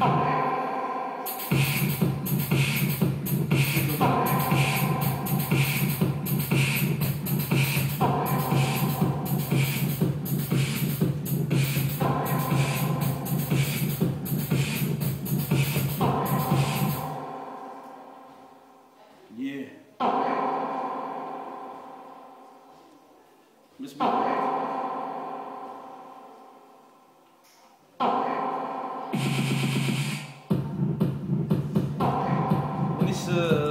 Yeah. Miss 나이스